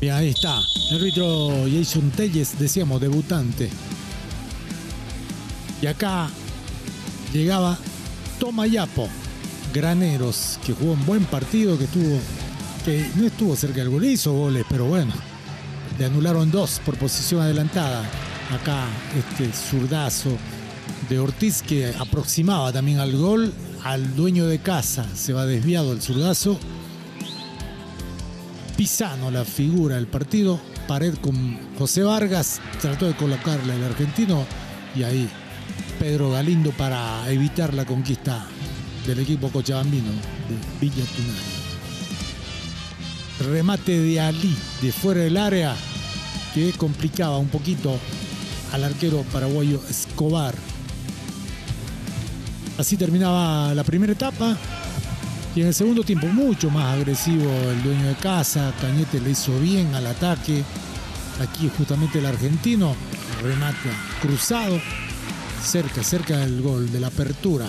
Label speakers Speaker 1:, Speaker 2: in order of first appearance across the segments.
Speaker 1: Bien, ahí está. El árbitro Jason Telles, decíamos, debutante. Y acá llegaba Tomayapo, Graneros, que jugó un buen partido, que estuvo, que no estuvo cerca del gol, hizo goles, pero bueno, le anularon dos por posición adelantada. Acá este zurdazo de Ortiz que aproximaba también al gol al dueño de casa. Se va desviado el zurdazo. Pisano, la figura del partido. Pared con José Vargas. Trató de colocarle al argentino. Y ahí Pedro Galindo para evitar la conquista del equipo cochabambino de Villa Tunari. Remate de Ali de fuera del área que complicaba un poquito al arquero paraguayo Escobar. Así terminaba la primera etapa. Y en el segundo tiempo mucho más agresivo el dueño de casa. Cañete le hizo bien al ataque. Aquí justamente el argentino remata cruzado. Cerca, cerca del gol, de la apertura.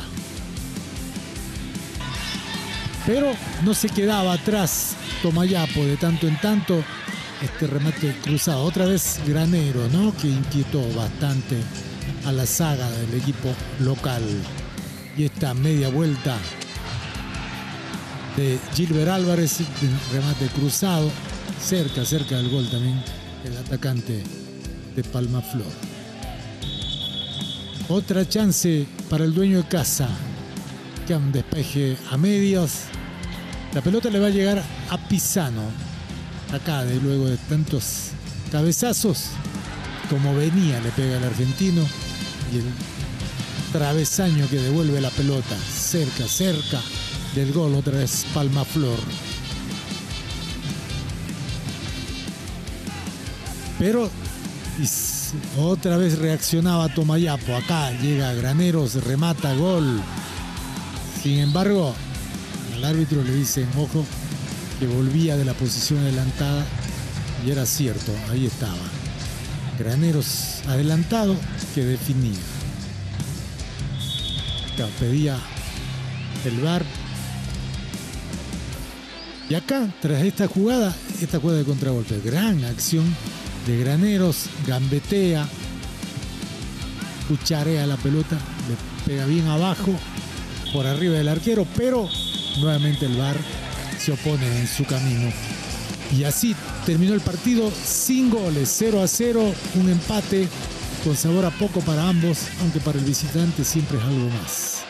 Speaker 1: Pero no se quedaba atrás Tomayapo de tanto en tanto este remate cruzado. Otra vez Granero, ¿no? Que inquietó bastante a la saga del equipo local. Y esta media vuelta de Gilbert Álvarez, remate cruzado, cerca, cerca del gol también, el atacante de Palma Flor. Otra chance para el dueño de casa. Que un despeje a medias. La pelota le va a llegar a Pisano. Acá, de luego de tantos cabezazos, como venía, le pega el argentino. Y el travesaño que devuelve la pelota. Cerca, cerca del gol, otra vez Palma Flor. Pero otra vez reaccionaba Tomayapo. Acá llega Graneros, remata gol. Sin embargo, al árbitro le dicen, ojo, que volvía de la posición adelantada. Y era cierto, ahí estaba. Graneros adelantado que definía. pedía el bar. Y acá, tras esta jugada, esta jugada de contragolpe, gran acción de Graneros, gambetea, cucharea la pelota, le pega bien abajo, por arriba del arquero, pero nuevamente el VAR se opone en su camino. Y así terminó el partido sin goles, 0 a 0, un empate con sabor a poco para ambos, aunque para el visitante siempre es algo más.